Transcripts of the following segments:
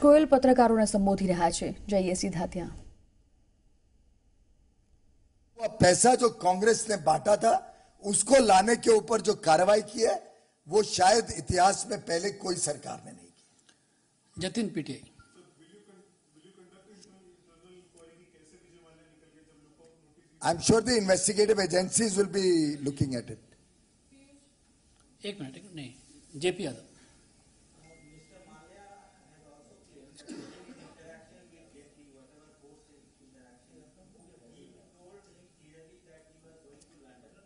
ગોયલ પત્રકારોને સંબોધી રહ્યા છે જઈએ સીધા ત્યાં वो पैसा जो कांग्रेस ने बांटा था उसको लाने के ऊपर जो कार्रवाई की है वो शायद इतिहास में पहले कोई सरकार ने नहीं की Jatin PTI I'm sure the investigative agencies will be looking at it एक मिनट एक मिनट, नहीं जेपी यादव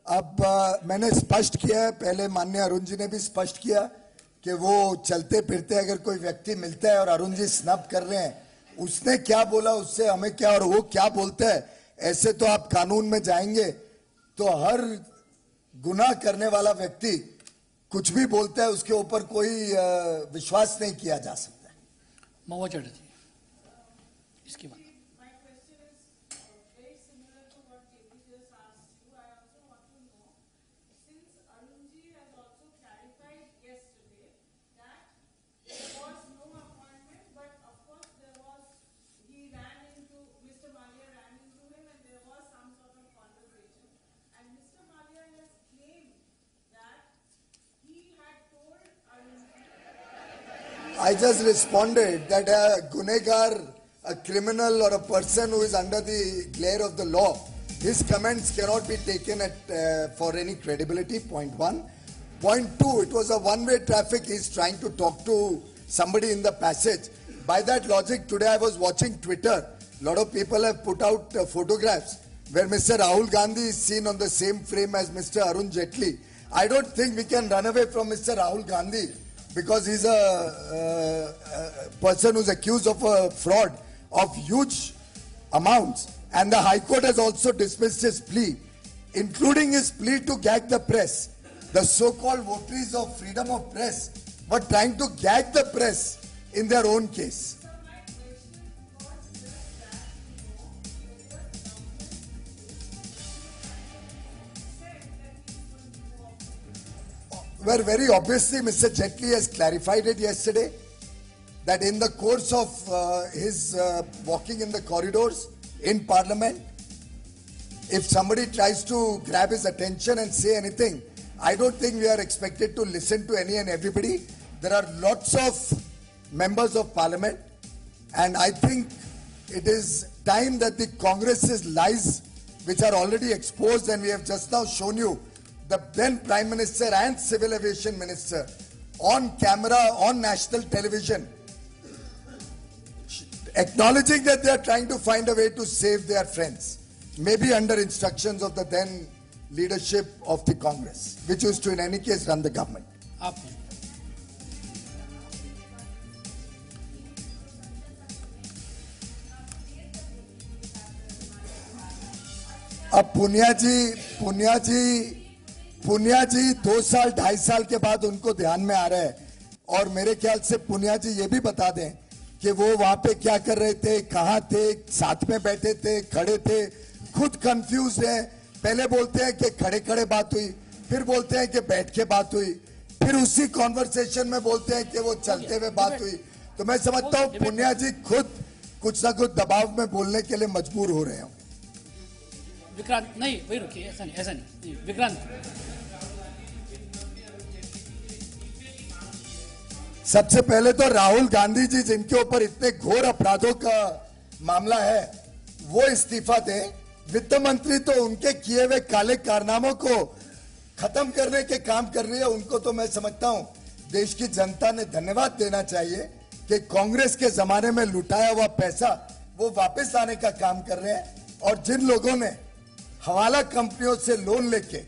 अब अ, मैंने स्पष्ट किया है पहले माननीय अरुण जी ने भी स्पष्ट किया कि वो चलते फिरते अगर कोई व्यक्ति मिलता है और अरुण जी स्नब कर रहे हैं उसने क्या बोला उससे हमें क्या और वो क्या बोलता है ऐसे तो आप कानून में जाएँगे तो हर गुनाह करने वाला व्यक्ति कुछ भी बोलता है उसके ऊपर कोई विश्वास नहीं किया जा सकता। चटर्जी इसके बाद I just responded that a gunegar, a criminal or a person who is under the glare of the law, his comments cannot be taken at, uh, for any credibility, point one. Point two, it was a one-way traffic. He's trying to talk to somebody in the passage. By that logic, today I was watching Twitter. A lot of people have put out uh, photographs where Mr. Rahul Gandhi is seen on the same frame as Mr. Arun Jaitley. I don't think we can run away from Mr. Rahul Gandhi because he's a, uh, a person who's accused of a fraud of huge amounts. And the High Court has also dismissed his plea, including his plea to gag the press. The so-called votaries of freedom of press were trying to gag the press in their own case. Well, very obviously, Mr. Jaitley has clarified it yesterday that in the course of uh, his uh, walking in the corridors in Parliament, if somebody tries to grab his attention and say anything, I don't think we are expected to listen to any and everybody. There are lots of members of Parliament, and I think it is time that the Congress's lies, which are already exposed, and we have just now shown you the then Prime Minister and Civil Aviation Minister on camera on national television acknowledging that they are trying to find a way to save their friends, maybe under instructions of the then leadership of the Congress, which used to, in any case, run the government. आप अब पुनिया जी पुनिया जी पुनिया जी दो साल ढाई साल के बाद उनको ध्यान में आ रहा है। और मेरे ख्याल से पुनिया जी ये भी बता दें कि वो वहाँ पे क्या कर रहे थे कहाँ थे साथ में बैठे थे खड़े थे खुद कंफ्यूज है। पहले बोलते हैं कि खड़े खड़े बात हुई फिर बोलते हैं कि बैठ के बात हुई फिर उसी कॉन्वर्सेशन में बोलते हैं कि वो चलते हुए बात हुई। तो मैं समझता हूँ पुनिया जी खुद कुछ ना कुछ दबाव में बोलने के लिए मजबूर हो रहे हो। विक्रांत नहीं वही रुकिए ऐसा नहीं ऐसा नहीं विक्रांत। सबसे पहले तो राहुल गांधी जी जिनके ऊपर इतने घोर अपराधों का मामला है, वो इस्तीफा दे। वित्त मंत्री तो उनके किए हुए काले कारनामों को खत्म करने के काम कर रही है, उनको तो मैं समझता हूँ। देश की जनता ने धन्यवाद देना चाहिए कि कांग्रेस के जमाने में लुटाया हुआ पैसा वो वापस आने का काम कर रहे हैं और जिन लोगों ने हवाला कंपनियों से लोन लेके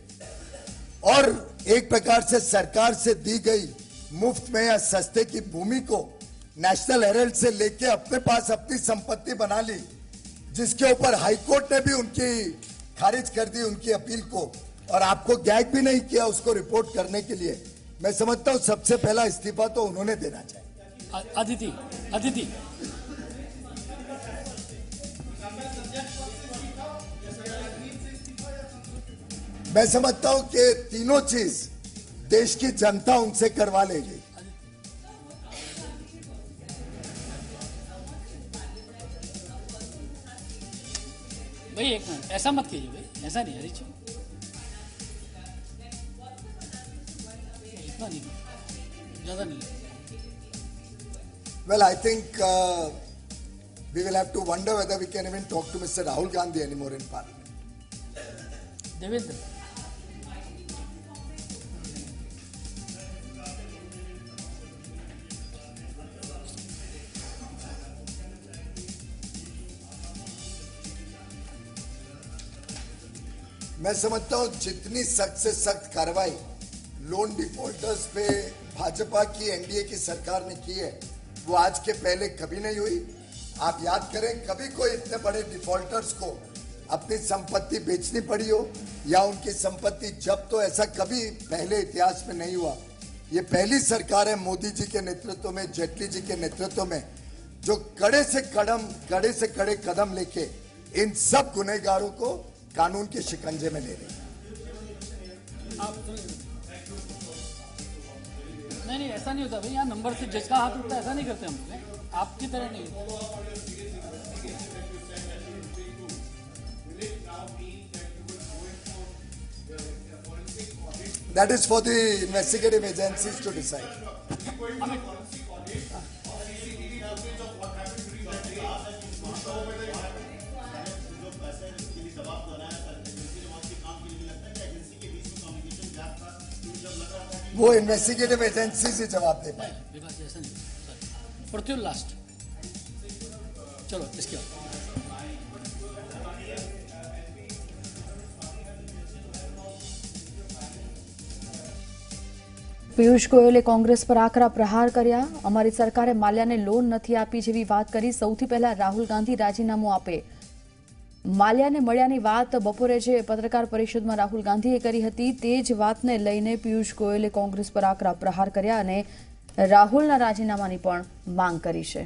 और एक प्रकार से सरकार से दी गई मुफ़्त में या सस्ते की भूमि को नेशनल हेरल्ड से लेके अपने पास अपनी संपत्ति बना ली जिसके ऊपर हाईकोर्ट ने भी उनकी खारिज कर दी उनकी अपील को और आपको गैग भी नहीं किया उसको रिपोर्ट करने के लिए। मैं समझता हूँ सबसे पहला इस्तीफा तो उन्होंने देना चाहिए। अदिति अदिति। मैं समझता हूँ कि तीनों चीज़ देश की जनता उनसे करवा लेगी। भाई एक मिनट ऐसा मत कीजिए भाई ऐसा नहीं हरी इतना नहीं ज़्यादा नहीं। Well I think we will have to wonder whether we can even talk to mister Rahul Gandhi anymore in parliament Devendra. मैं समझता हूँ जितनी सख्त से सख्त कार्रवाई लोन डिफॉल्टर्स पे भाजपा की एनडीए की सरकार ने की है, वो आज के पहले कभी नहीं हुई। आप याद करें, कभी कोई इतने बड़े डिफॉल्टर्स को अपनी संपत्ति बेचनी पड़ी हो, या उनकी संपत्ति जब तो ऐसा कभी पहले इतिहास में नहीं हुआ। ये पहली सरकार है मोदी जी के नेतृत्व में, जेटली जी के नेतृत्व में, जो कड़े से कदम, कड़े से कड़े कदम लेके इन सब गुनहगारों को कानून के शिकंजे में ले रही। है नहीं नहीं ऐसा नहीं होता भाई यहाँ नंबर से जिसका हाथ उठता ऐसा नहीं करते हम आपकी तरह नहीं That is for the investigative agencies to decide. वो इन्वेस्टिगेटिव एजेंसी से जवाब दे पाए विकास ऐसा नहीं सर पृथ्वी लास्ट चलो इसके बाद પિયુષ ગોયલે કોંગ્રેસ પર આકરા પ્રહાર કર્યા અમારી સરકારે માલ્યાને લોન નથી આપી જેવી વાત કરી સૌથી પહેલા રાહુલ ગાંધી રાજીનામું આપે માલ્યાને મળ્યાની વાત બપોરે જે પત્રકાર પરિષદમાં રાહુલ ગાંધીએ કરી હતી, તે જ વાતને લઈને પિયુષ ગોયલે કોંગ્રેસ પર આકરા પ્રહાર કર્યા અને રાહુલના રાજીનામાની પણ માંગ કરી છે.